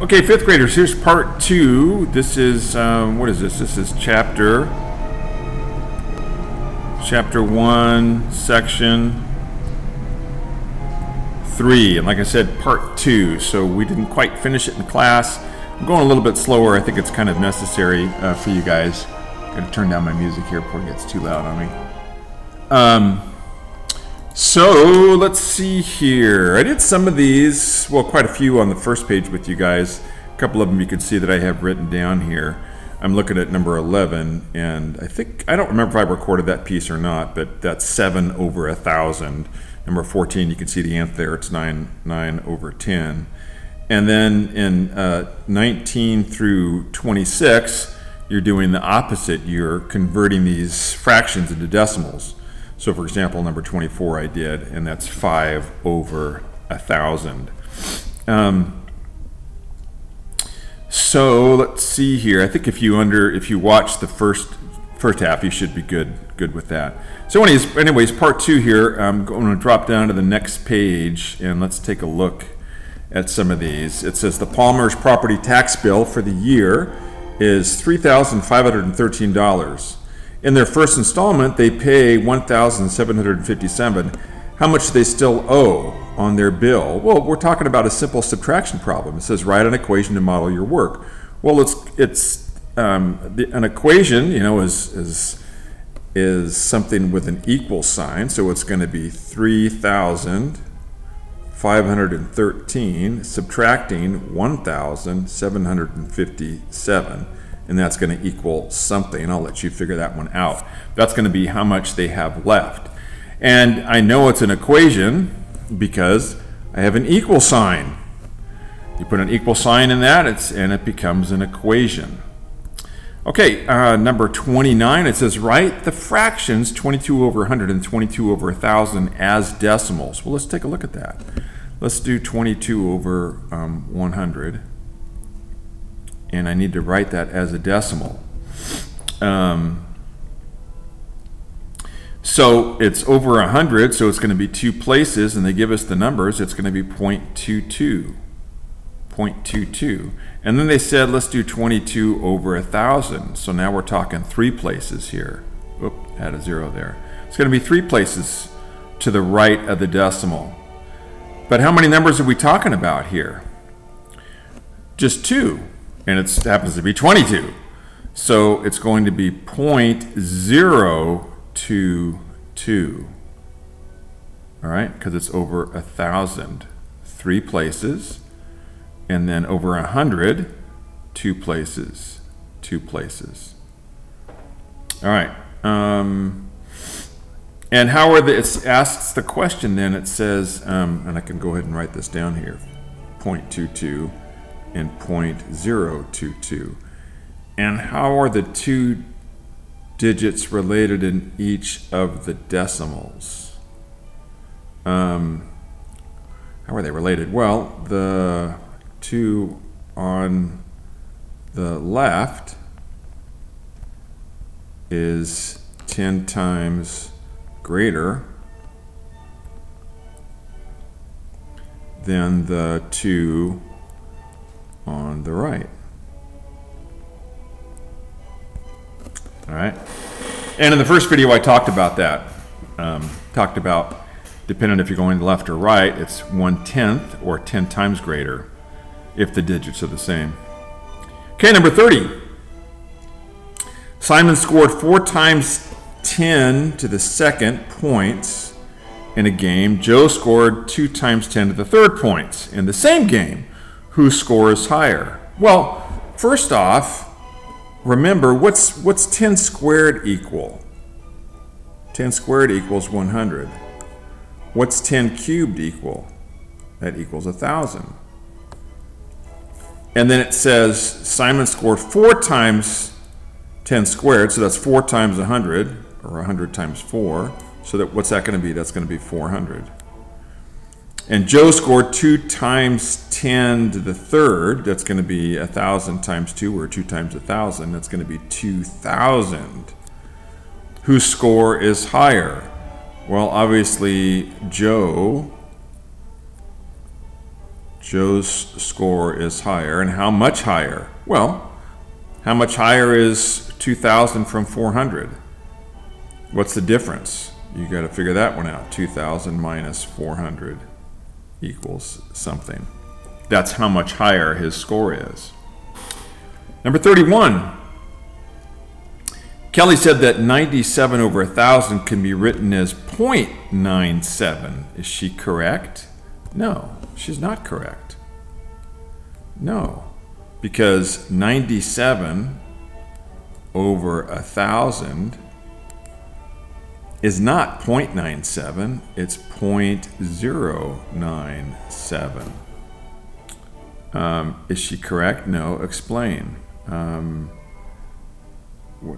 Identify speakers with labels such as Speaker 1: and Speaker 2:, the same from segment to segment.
Speaker 1: Okay, fifth graders, here's part two. This is, um, what is this? This is chapter, chapter one, section three. And like I said, part two. So we didn't quite finish it in class. I'm going a little bit slower. I think it's kind of necessary uh, for you guys. Gotta turn down my music here before it gets too loud on me. Um, so let's see here. I did some of these, well, quite a few on the first page with you guys. A couple of them you can see that I have written down here. I'm looking at number 11, and I think, I don't remember if I recorded that piece or not, but that's 7 over a 1,000. Number 14, you can see the nth there, it's 9, 9 over 10. And then in uh, 19 through 26, you're doing the opposite. You're converting these fractions into decimals. So for example, number 24 I did, and that's 5 over a 1,000. Um, so let's see here. I think if you under if you watch the first first half, you should be good good with that. So anyways, anyways part two here. I'm going to drop down to the next page and let's take a look at some of these. It says the Palmer's property tax bill for the year is $3,513. In their first installment, they pay 1,757. How much do they still owe on their bill? Well, we're talking about a simple subtraction problem. It says write an equation to model your work. Well, it's it's um, the, an equation, you know, is is is something with an equal sign, so it's going to be 3,513 subtracting 1,757 and that's going to equal something. I'll let you figure that one out. That's going to be how much they have left. And I know it's an equation because I have an equal sign. You put an equal sign in that, it's, and it becomes an equation. Okay, uh, number 29, it says write the fractions 22 over 100 and 22 over 1,000 as decimals. Well, let's take a look at that. Let's do 22 over um, 100 and I need to write that as a decimal. Um, so it's over 100, so it's going to be two places, and they give us the numbers. It's going to be 0.22. 0.22. And then they said, let's do 22 over 1,000. So now we're talking three places here. Oop, add a zero there. It's going to be three places to the right of the decimal. But how many numbers are we talking about here? Just two and it happens to be 22. So it's going to be 0.022. All right, because it's over a thousand, three places, and then over a hundred, two places, two places. All right. Um, and how are the, it asks the question then, it says, um, and I can go ahead and write this down here, 0.22 and 0.022. And how are the two digits related in each of the decimals? Um, how are they related? Well, the two on the left is 10 times greater than the two on the right. All right. And in the first video, I talked about that. Um, talked about, depending if you're going left or right, it's one tenth or 10 times greater if the digits are the same. Okay, number 30. Simon scored four times 10 to the second points in a game. Joe scored two times 10 to the third points in the same game who scores higher? Well, first off, remember what's what's 10 squared equal? 10 squared equals 100. What's 10 cubed equal? That equals 1,000. And then it says Simon scored four times 10 squared, so that's four times 100, or 100 times four. So that what's that going to be? That's going to be 400. And Joe scored 2 times 10 to the third. That's going to be 1,000 times 2, or 2 times 1,000. That's going to be 2,000. Whose score is higher? Well, obviously, Joe. Joe's score is higher. And how much higher? Well, how much higher is 2,000 from 400? What's the difference? You got to figure that one out. 2,000 minus 400 equals something. That's how much higher his score is. Number 31. Kelly said that 97 over 1,000 can be written as 0.97. Is she correct? No, she's not correct. No, because 97 over 1,000 is not 0.97, it's 0.097. Um, is she correct? No, explain. Um,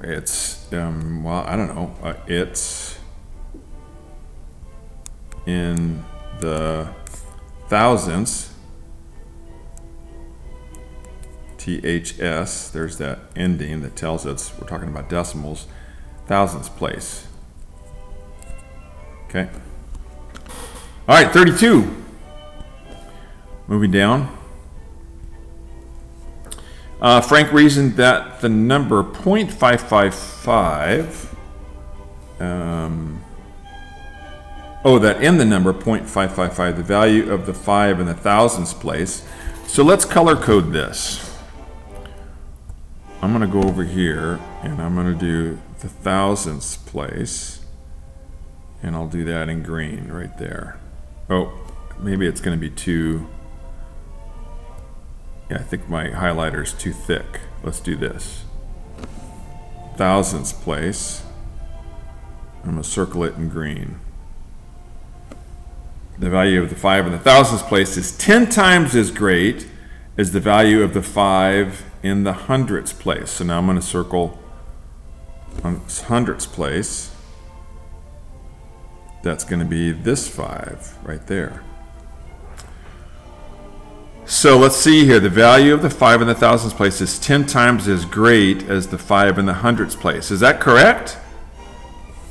Speaker 1: it's, um, well, I don't know. Uh, it's in the thousandths. THS, there's that ending that tells us we're talking about decimals, thousandths place. Okay. All right, 32. Moving down. Uh, Frank reasoned that the number 0.555, um, oh, that in the number 0.555, the value of the 5 in the thousandths place. So let's color code this. I'm going to go over here and I'm going to do the thousandths place. And I'll do that in green right there. Oh, maybe it's going to be too yeah, I think my highlighter is too thick. Let's do this. Thousandths place. I'm going to circle it in green. The value of the 5 in the thousandths place is 10 times as great as the value of the 5 in the hundredths place. So now I'm going to circle um, hundredths place. That's going to be this 5 right there. So let's see here. The value of the 5 in the thousandths place is 10 times as great as the 5 in the hundredths place. Is that correct?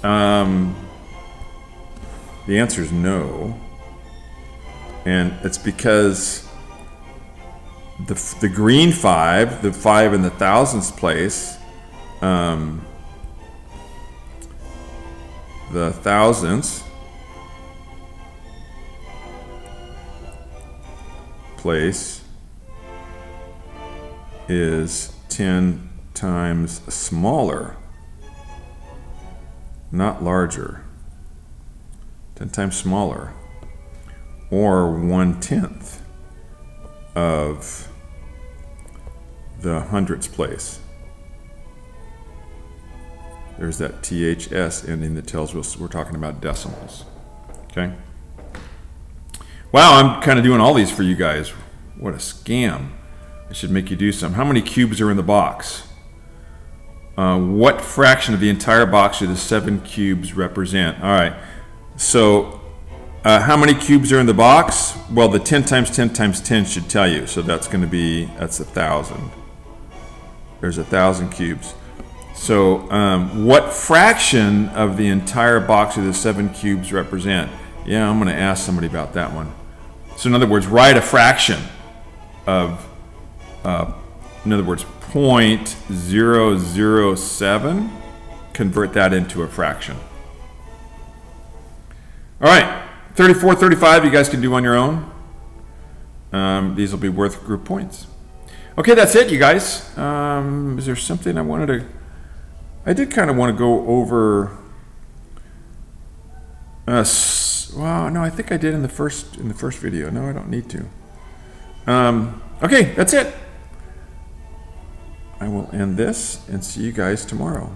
Speaker 1: Um, the answer is no. And it's because the, the green 5, the 5 in the thousandths place, um, the thousandths place is 10 times smaller, not larger, 10 times smaller, or one tenth of the hundredths place. There's that THS ending that tells us we're talking about decimals. Okay? Wow, I'm kind of doing all these for you guys. What a scam. I should make you do some. How many cubes are in the box? Uh, what fraction of the entire box do the seven cubes represent? All right. So uh, how many cubes are in the box? Well, the 10 times 10 times 10 should tell you. So that's going to be, that's a thousand. There's a thousand cubes. So um, what fraction of the entire box do the seven cubes represent? Yeah, I'm going to ask somebody about that one. So in other words, write a fraction of, uh, in other words, 0.007, convert that into a fraction. All right, 34, 35, you guys can do on your own. Um, these will be worth group points. Okay, that's it, you guys. Um, is there something I wanted to... I did kind of want to go over... Uh, well, no, I think I did in the first in the first video. No, I don't need to. Um, okay, that's it. I will end this and see you guys tomorrow.